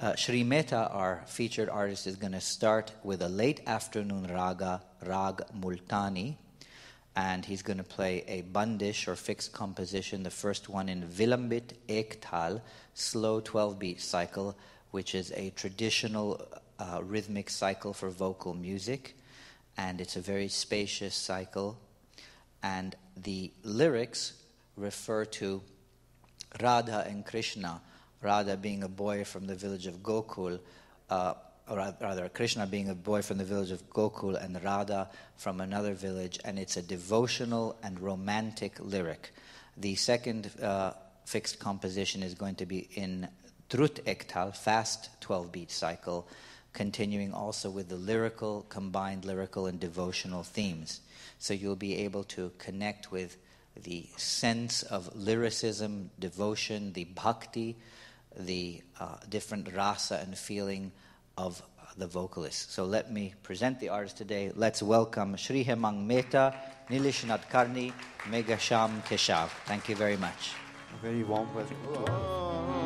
Uh, Shri Mehta, our featured artist, is going to start with a late afternoon raga, Rag Multani, and he's going to play a bandish or fixed composition, the first one in Vilambit Ektal, slow 12 beat cycle, which is a traditional uh, rhythmic cycle for vocal music, and it's a very spacious cycle. And the lyrics refer to Radha and Krishna, Radha being a boy from the village of Gokul. Uh, or rather Krishna being a boy from the village of Gokul and Radha from another village, and it's a devotional and romantic lyric. The second uh, fixed composition is going to be in Drut Ektal, fast 12 beat cycle, continuing also with the lyrical, combined lyrical and devotional themes. So you'll be able to connect with the sense of lyricism, devotion, the bhakti, the uh, different rasa and feeling of the vocalist. So let me present the artist today. Let's welcome Shri Hemang Mehta, Neelesh Nadkarni, Meghashyam Keshav. Thank you very much. A very warm welcome.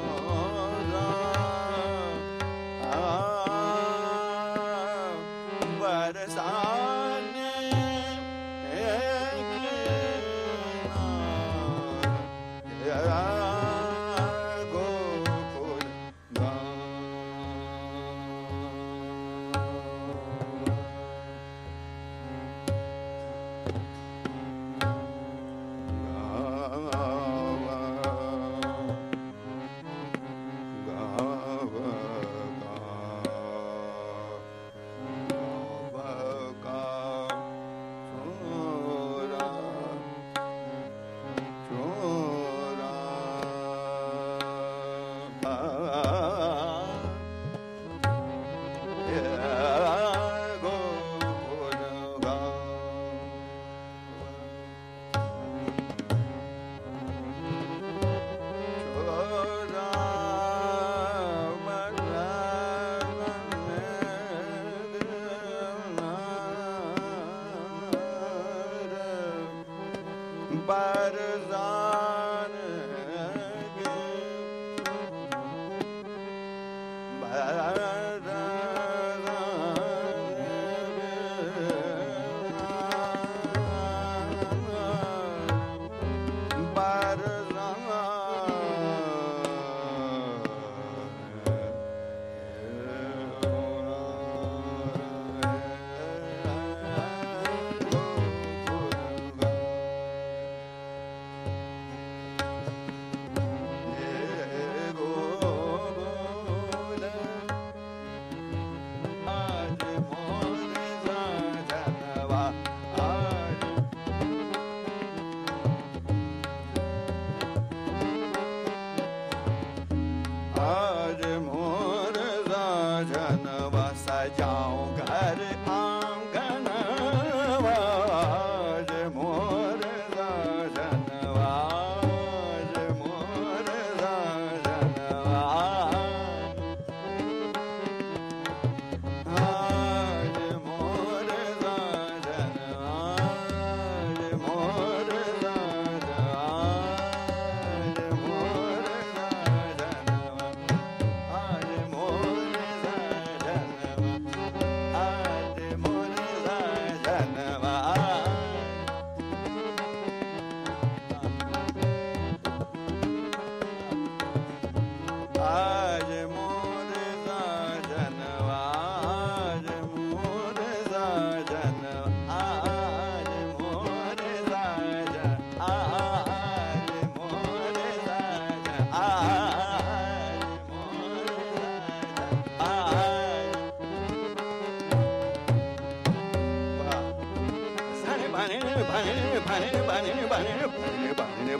by design.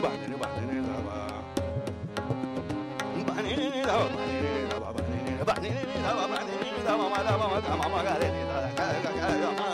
Ba ni ni da ba ba ni ni da ba ma da ba ma da ma ma da ga ga ga ga.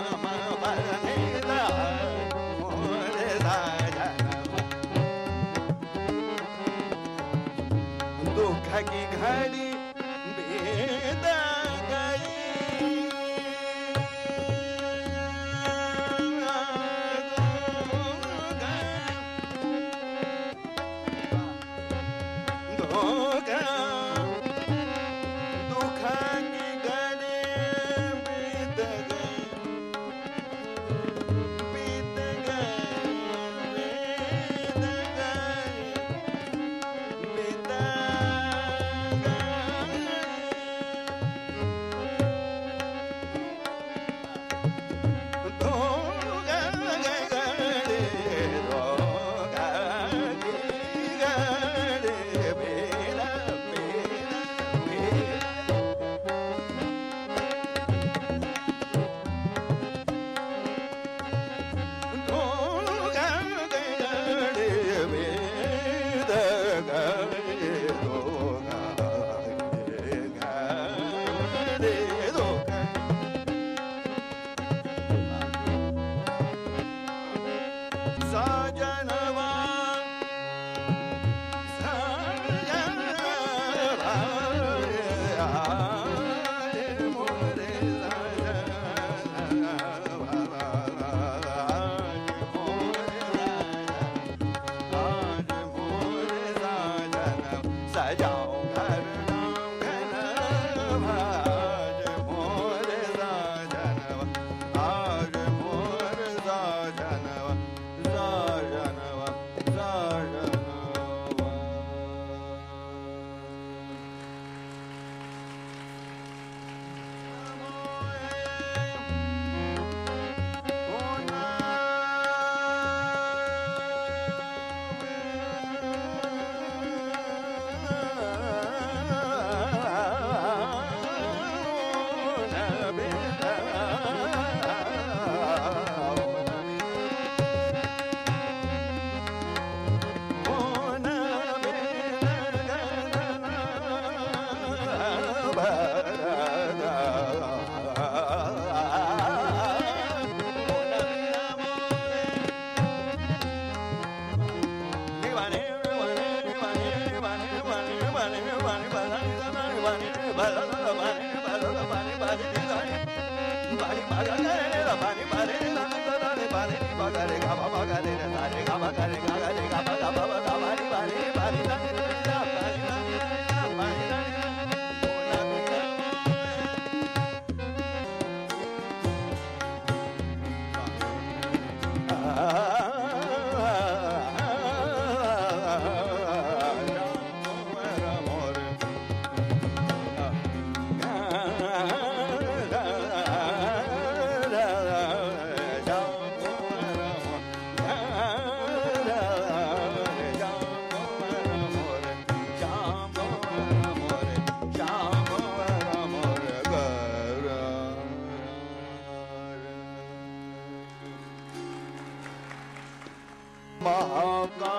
Mahakal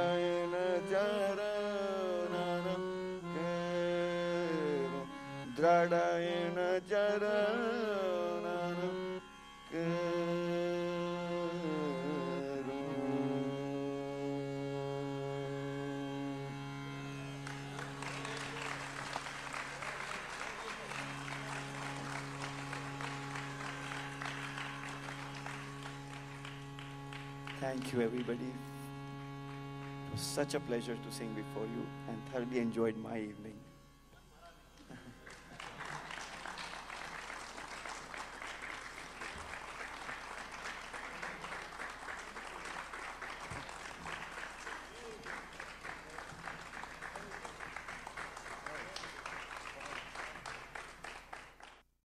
Thank you, everybody. It was such a pleasure to sing before you and thoroughly enjoyed my evening.